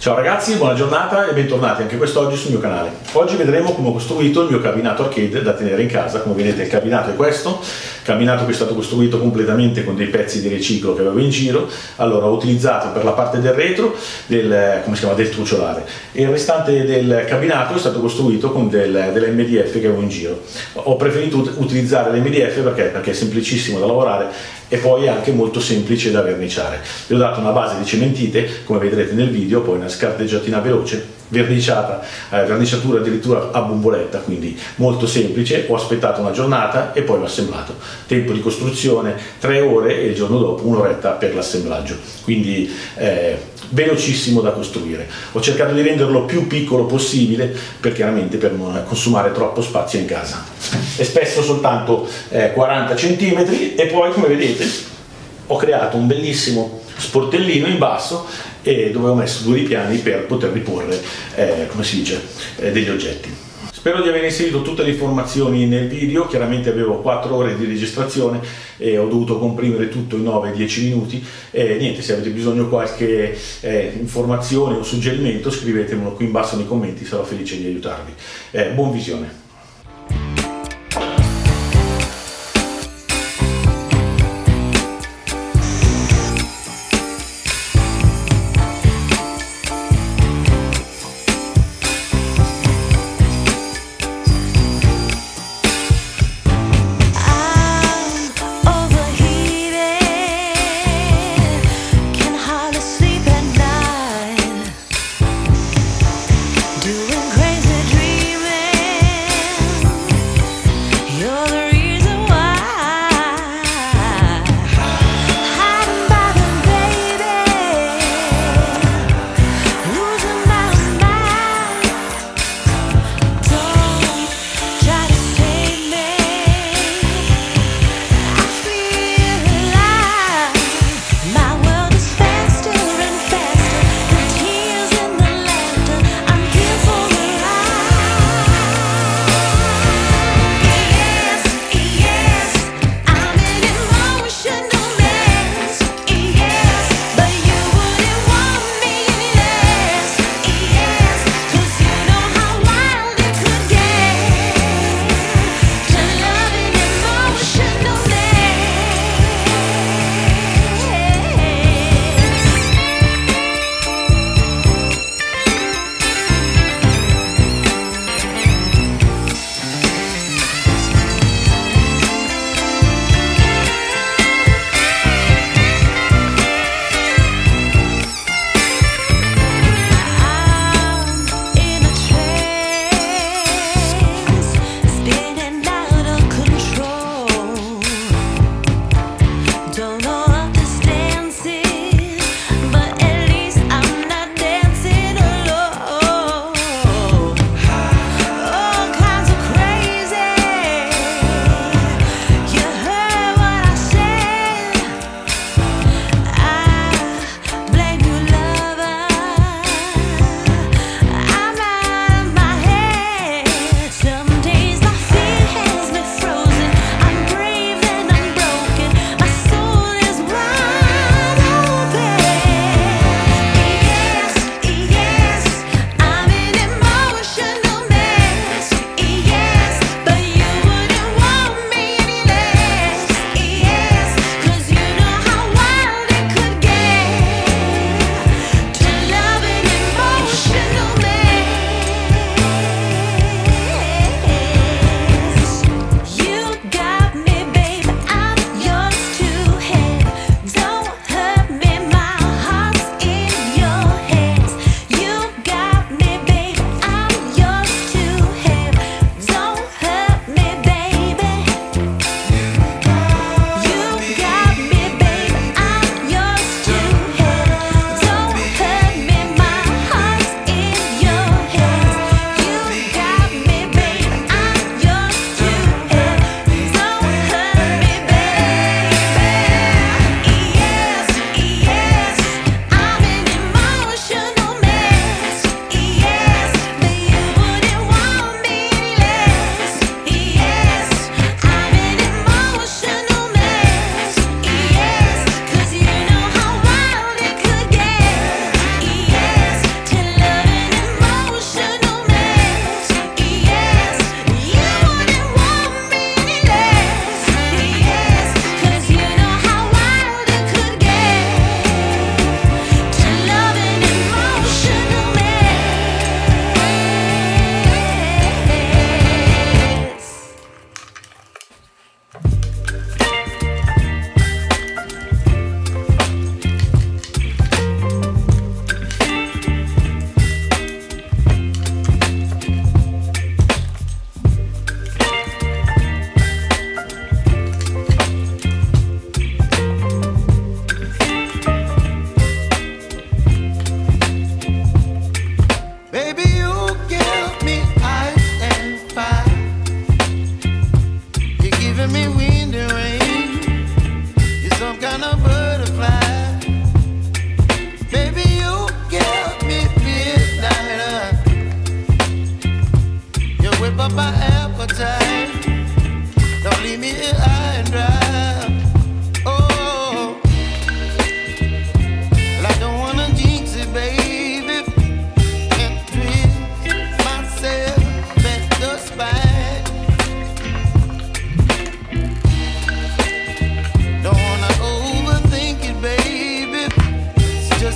Ciao ragazzi, buona giornata e bentornati anche quest'oggi sul mio canale. Oggi vedremo come ho costruito il mio cabinato arcade da tenere in casa. Come vedete il cabinato è questo, cabinato che è stato costruito completamente con dei pezzi di riciclo che avevo in giro. Allora ho utilizzato per la parte del retro del, si chiama, del truciolare e il restante del cabinato è stato costruito con del, delle MDF che avevo in giro. Ho preferito utilizzare le MDF perché, perché è semplicissimo da lavorare e poi è anche molto semplice da verniciare. Vi ho dato una base di cementite, come vedrete nel video, poi una scarteggiatina veloce, verniciata, eh, verniciatura addirittura a bomboletta, quindi molto semplice. Ho aspettato una giornata e poi l'ho assemblato. Tempo di costruzione 3 ore e il giorno dopo un'oretta per l'assemblaggio. Quindi eh, velocissimo da costruire. Ho cercato di renderlo più piccolo possibile per chiaramente per non consumare troppo spazio in casa. È spesso soltanto eh, 40 cm e poi come vedete ho creato un bellissimo sportellino in basso e dove ho messo due ripiani per poter riporre eh, come si dice eh, degli oggetti. Spero di aver inserito tutte le informazioni nel video, chiaramente avevo 4 ore di registrazione e ho dovuto comprimere tutto in 9-10 minuti e niente, se avete bisogno di qualche eh, informazione o suggerimento scrivetemelo qui in basso nei commenti, sarò felice di aiutarvi. Eh, buon visione!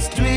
street.